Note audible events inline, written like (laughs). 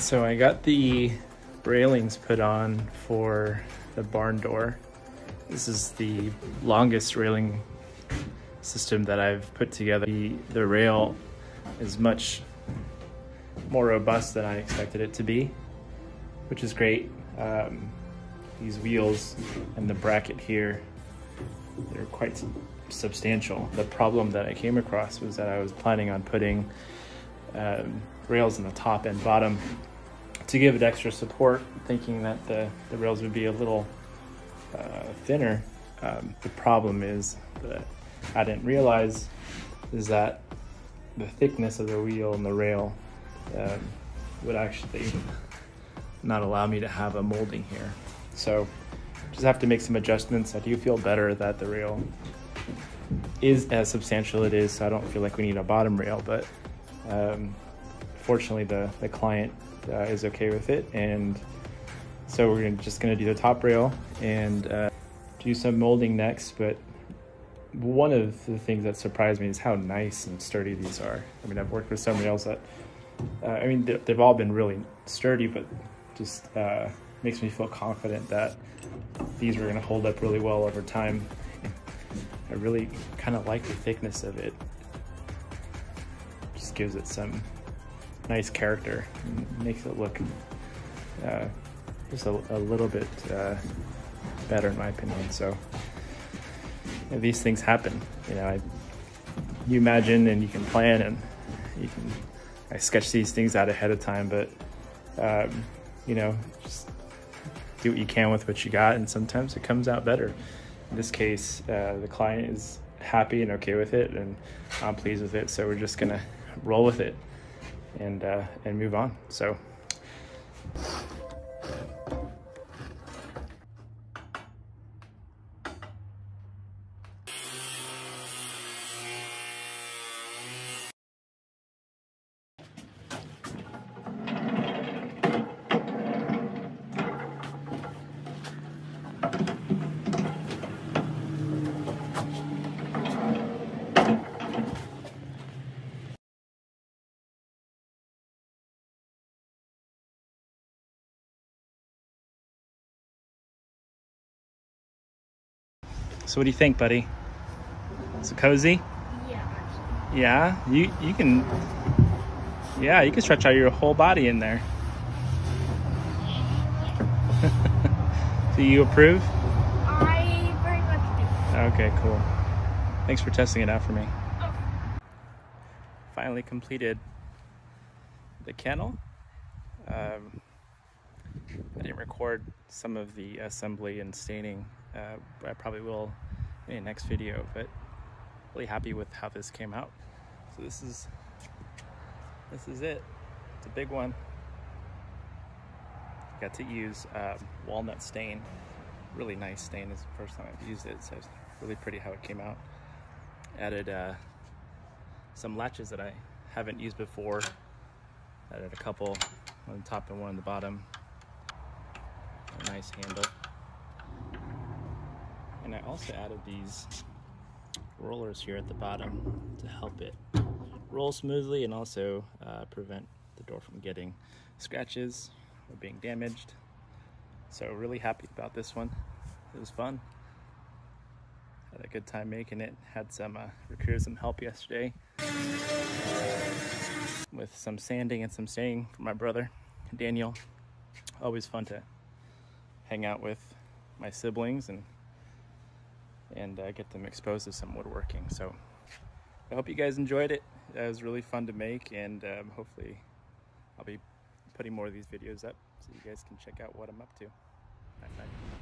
so I got the railings put on for the barn door. This is the longest railing system that I've put together. The, the rail is much more robust than I expected it to be, which is great. Um, these wheels and the bracket here, they're quite substantial. The problem that I came across was that I was planning on putting um, rails in the top and bottom to give it extra support, thinking that the, the rails would be a little uh, thinner. Um, the problem is that I didn't realize is that the thickness of the wheel and the rail um, would actually not allow me to have a molding here. So just have to make some adjustments. I do feel better that the rail is as substantial as it is, so I don't feel like we need a bottom rail, but um, fortunately the, the client uh, is okay with it. And so we're just gonna do the top rail and uh, do some molding next, but one of the things that surprised me is how nice and sturdy these are. I mean, I've worked with some rails that, uh, I mean, they've all been really sturdy, but just uh, makes me feel confident that these are gonna hold up really well over time. I really kind of like the thickness of it. Just gives it some nice character, makes it look uh, just a, a, little bit uh, better in my opinion. So you know, these things happen. You know, I, you imagine and you can plan and you can. I sketch these things out ahead of time, but um, you know, just do what you can with what you got, and sometimes it comes out better. In this case, uh, the client is happy and okay with it, and I'm pleased with it. So we're just gonna roll with it and uh, and move on. So. So what do you think, buddy? Is it cozy? Yeah. Yeah, you you can. Yeah, you can stretch out your whole body in there. (laughs) do you approve? I very much do. Okay, cool. Thanks for testing it out for me. Oh. Finally completed the kennel. Um, I didn't record some of the assembly and staining uh, I probably will in the next video, but really happy with how this came out. So this is this is it. It's a big one. Got to use um, walnut stain. Really nice stain. It's the first time I've used it, so it's really pretty how it came out. Added uh, some latches that I haven't used before. Added a couple on the top and one on the bottom. A nice handle. And I also added these rollers here at the bottom to help it roll smoothly and also uh, prevent the door from getting scratches or being damaged. So really happy about this one. It was fun. Had a good time making it. Had some uh, some help yesterday with some sanding and some staining from my brother Daniel. Always fun to hang out with my siblings and and uh, get them exposed to some woodworking. So I hope you guys enjoyed it. It was really fun to make and um, hopefully I'll be putting more of these videos up so you guys can check out what I'm up to. Bye bye.